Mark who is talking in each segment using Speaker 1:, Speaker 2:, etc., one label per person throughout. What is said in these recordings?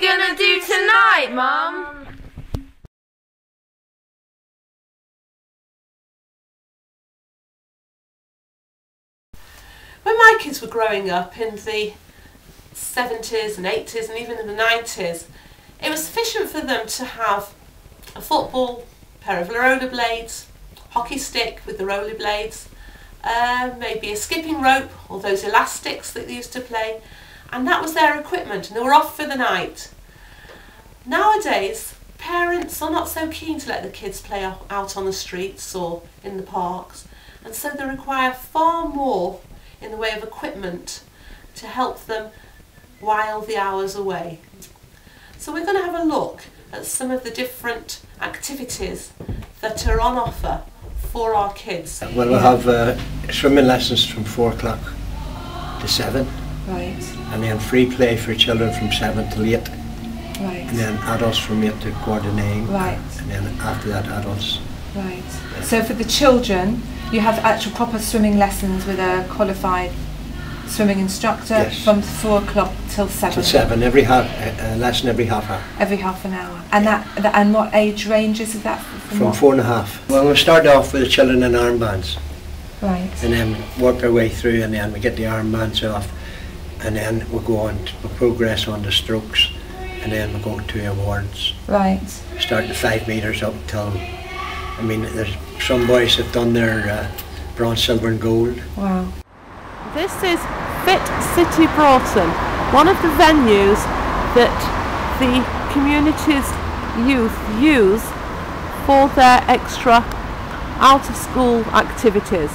Speaker 1: gonna do tonight, Mum?
Speaker 2: When my kids were growing up in the 70s and 80s and even in the 90s, it was sufficient for them to have a football, pair of rollerblades, hockey stick with the rollerblades, uh, maybe a skipping rope or those elastics that they used to play, and that was their equipment and they were off for the night. Nowadays, parents are not so keen to let the kids play out on the streets or in the parks, and so they require far more in the way of equipment to help them while the hours away. So we're going to have a look at some of the different activities that are on offer for our kids.
Speaker 3: Well, we'll have uh, swimming lessons from 4 o'clock to 7.
Speaker 4: Right.
Speaker 3: And then free play for children from 7 till 8.
Speaker 4: Right.
Speaker 3: And then adults from 8 to quarter 9.
Speaker 4: Right.
Speaker 3: And then after that, adults.
Speaker 4: Right. So for the children, you have actual proper swimming lessons with a qualified swimming instructor
Speaker 3: Yes.
Speaker 4: from four o'clock till seven.
Speaker 3: Till 7, every half, uh, uh, lesson every half hour.
Speaker 4: Every half an hour. And that, that and what age ranges is that from,
Speaker 3: From four and a half. Well, we'll start off with the children in armbands.
Speaker 4: Right.
Speaker 3: and then work our way through and then we get the armbands off and then we'll go on to we'll progress on the strokes and then we'll go to the awards
Speaker 4: Right.
Speaker 3: starting five metres up till I mean there's some boys have done their uh, bronze silver and gold
Speaker 4: Wow.
Speaker 2: This is Fit City Broughton, one of the venues that the community's youth use for their extra out of school activities.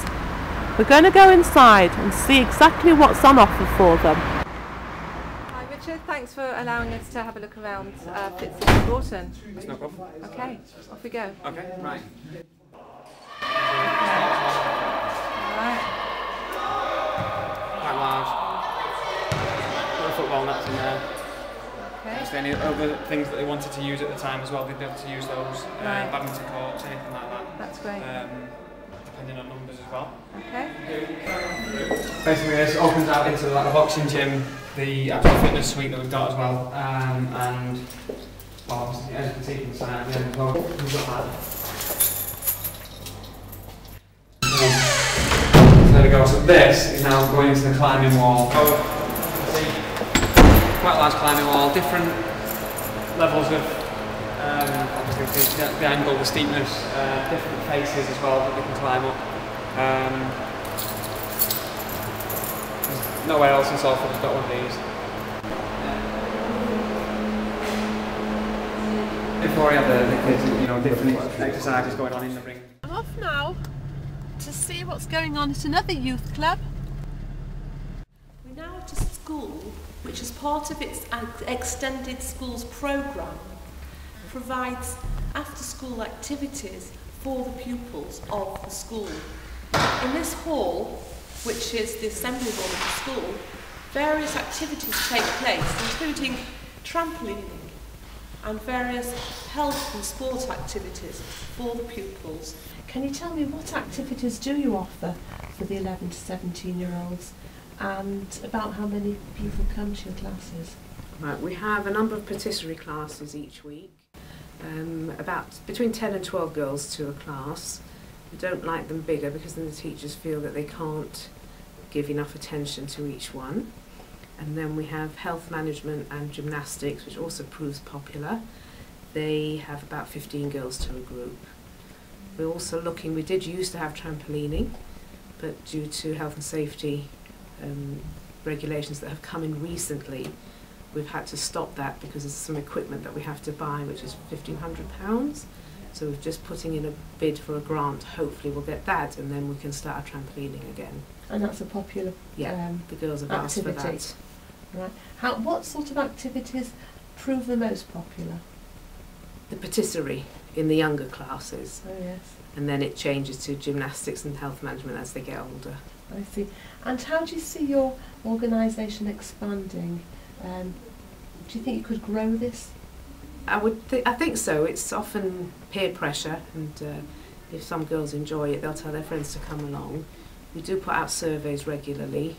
Speaker 2: We're going to go inside and see exactly what's on offer for them.
Speaker 4: Hi Richard, thanks for allowing us to have a look around uh, Fit City Broughton.
Speaker 5: That's no problem.
Speaker 4: Okay, off we go.
Speaker 5: Okay, right.
Speaker 4: Right.
Speaker 5: Quite large. Got a football nets in there.
Speaker 4: Okay.
Speaker 5: Just any other things that they wanted to use at the time as well, they'd be able to use those. Uh, badminton courts, anything like that.
Speaker 4: That's great.
Speaker 5: Um, depending on numbers as well.
Speaker 4: Okay.
Speaker 5: Basically, this opens out into like the boxing gym, the actual fitness suite that we've got as well, um, and well, obviously, as you can see from the side at the end as well, we've got that. So there we go. So this is now going into the climbing wall. So, see, quite a large climbing wall, different levels of um, obviously the, the angle, the steepness, uh, different faces as well that we can climb up. Um, there's nowhere else in Salford has got one of these. Before I have the, the kids, you know, different exercises going on in the ring.
Speaker 2: I'm off now to see what's going on at another youth club. We're now at a school which, is part of its extended schools programme, provides after school activities for the pupils of the school. In this hall, which is the assembly hall of the school, various activities take place, including trampolining and various health and sport activities for the pupils. Can you tell me what activities do you offer for the 11 to 17 year olds and about how many people come to your classes?
Speaker 6: Right, we have a number of patisserie classes each week. Um, about between 10 and 12 girls to a class. We don't like them bigger because then the teachers feel that they can't give enough attention to each one. And then we have health management and gymnastics, which also proves popular. They have about 15 girls to a group. We're also looking, we did used to have trampolining, but due to health and safety um, regulations that have come in recently, we've had to stop that because there's some equipment that we have to buy, which is £1,500. So we're just putting in a bid for a grant. Hopefully we'll get that and then we can start our trampolining again.
Speaker 2: And that's a popular
Speaker 6: Yeah,
Speaker 2: um,
Speaker 6: the girls have asked for that.
Speaker 2: right. How what sort of activities prove the most popular?
Speaker 6: The patisserie in the younger classes
Speaker 2: Oh yes,
Speaker 6: and then it changes to gymnastics and health management as they get older.
Speaker 2: I see. And how do you see your organisation expanding? Um, do you think you could grow this?
Speaker 6: I would th- I think so. It's often peer pressure, and uh, if some girls enjoy it, they'll tell their friends to come along. We do put out surveys regularly,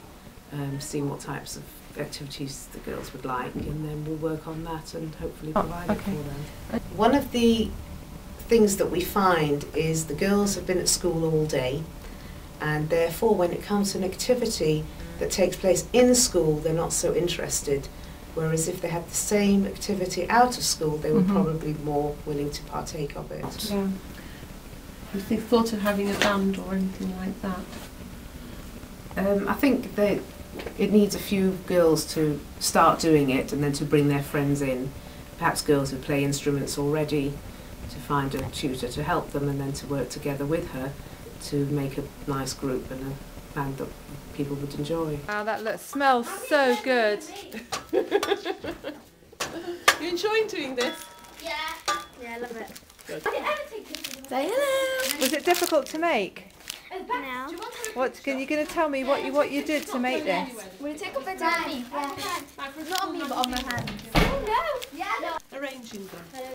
Speaker 6: um, seeing what types of activities the girls would like, and then we'll work on that and hopefully
Speaker 4: Oh,
Speaker 6: provide
Speaker 4: okay.
Speaker 6: it for them. One of the things that we find is the girls have been at school all day, and therefore, when it comes to an activity that takes place in school, they're not so interested. Whereas if they had the same activity out of school, they would
Speaker 4: Mhm.
Speaker 6: probably more willing to partake of it.
Speaker 4: Yeah.
Speaker 2: Have you thought of having a band or anything like that?
Speaker 6: Um, I think that it needs a few girls to start doing it and then to bring their friends in. Perhaps girls who play instruments already, to find a tutor to help them and then to work together with her to make a nice group and a band that people would enjoy.
Speaker 4: Wow, that looks smells so good.
Speaker 2: You enjoying doing this?
Speaker 7: Yeah, Yeah, I love it. Say hello.
Speaker 4: Was it difficult to make?
Speaker 7: Now,
Speaker 4: What can you going to tell me what you what you did to make this?
Speaker 7: will you take a bit on me? Not on me, but on my hand. Oh no! Yeah.
Speaker 2: Arranging them.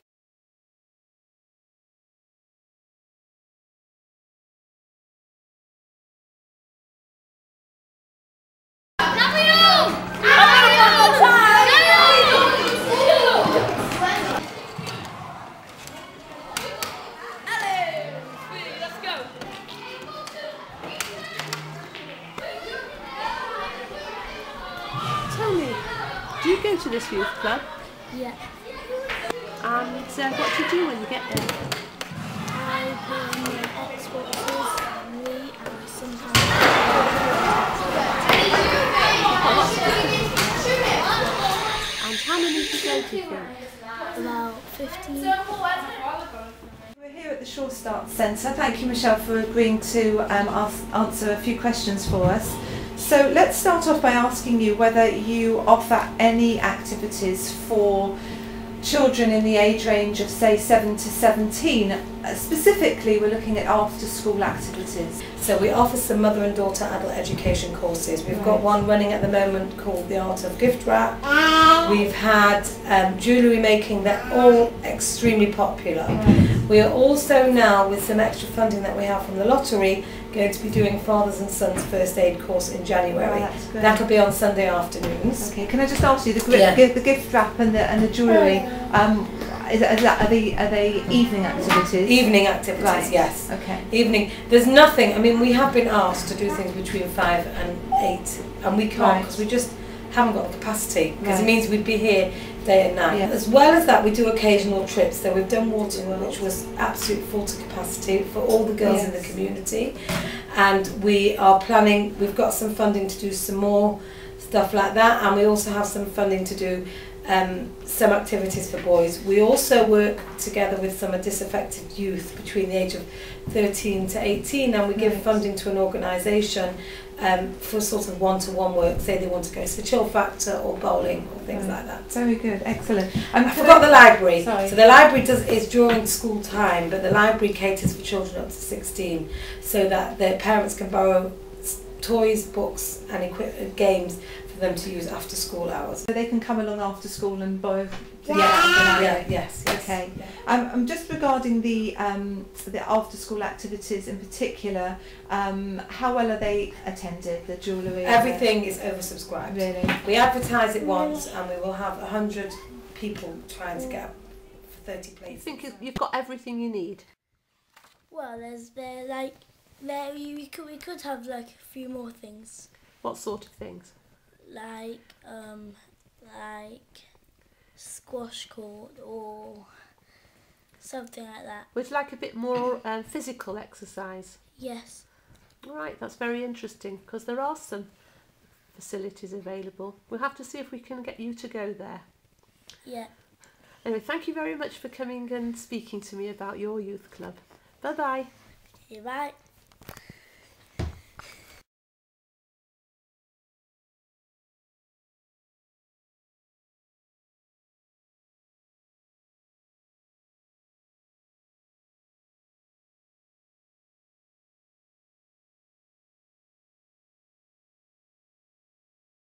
Speaker 2: To this youth club?
Speaker 7: Yeah.
Speaker 2: And uh, what do you do when you get there?
Speaker 7: I bring my Xboxes, family, and sometimes.
Speaker 2: And how many do you go to? think?
Speaker 7: About 15.
Speaker 4: We're here at the Sure Start Centre. Thank you, Michelle, for agreeing to um, ask, answer a few questions for us. So let's start off by asking you whether you offer any activities for children in the age range of say 7 to 17. Uh, specifically, we're looking at after school activities.
Speaker 8: So we offer some mother and daughter adult education courses. We've got one running at the moment called The Art of Gift Wrap. We've had um, jewellery making they're all extremely popular. We are also now, with some extra funding that we have from the lottery, going to be doing fathers and sons first aid course in January.
Speaker 4: great.
Speaker 8: That'll be on Sunday afternoons.
Speaker 4: Okay, can I just ask you the,
Speaker 8: Yeah.
Speaker 4: the gift wrap and the, and the jewellery? Um, is, is that, are, they, are they evening activities?
Speaker 8: Evening activities,
Speaker 4: Right.
Speaker 8: yes.
Speaker 4: Okay.
Speaker 8: Evening. There's nothing. I mean, we have been asked to do things between five and eight, and we can't
Speaker 4: Right.
Speaker 8: because we just haven't got the capacity. Because
Speaker 4: Right.
Speaker 8: it means we'd be here day and night.
Speaker 4: Yeah.
Speaker 8: As well as that, we do occasional trips. So we've done Waterloo, which was absolute full to capacity for all the girls in the community, and we are planning. We've got some funding to do some more stuff like that, and we also have some funding to do um, some activities for boys. We also work together with some disaffected youth between the age of 13 to 18 and we give
Speaker 4: Right.
Speaker 8: funding to an organisation um, for sort of one-to-one work, say they want to go to the Chill Factore or bowling or things
Speaker 4: Right.
Speaker 8: like that.
Speaker 4: Very good, excellent. Um,
Speaker 8: I forgot the library.
Speaker 4: Sorry.
Speaker 8: So the library does is during school time, but the library caters for children up to 16 so that their parents can borrow toys, books and equip- games for them to use after school hours.
Speaker 4: So they can come along after school and borrow.
Speaker 8: Yeah,
Speaker 4: Yeah.
Speaker 8: yeah, yes, yes.
Speaker 4: Okay.
Speaker 8: yeah.
Speaker 4: Um, um, just regarding the um, the after school activities in particular, um, how well are they attended? The jewellery. and the-
Speaker 8: Everything is oversubscribed.
Speaker 4: Really.
Speaker 8: We advertise it once and we will have 100 people trying to get for 30
Speaker 2: You
Speaker 8: places.
Speaker 2: think you- you've got everything you need?
Speaker 7: Well, there's there like there we, we could we could have like a few more things
Speaker 2: What sort of things?
Speaker 7: Like um like squash court or something like that.
Speaker 2: Would like a bit more um, physical exercise?
Speaker 7: Yes.
Speaker 2: All right, that's very interesting because there are some facilities available. We'll have to see if we can get you to go there.
Speaker 7: Yeah.
Speaker 2: Anyway, thank you very much for coming and speaking to me about your youth club. Bye bye.
Speaker 7: You're right.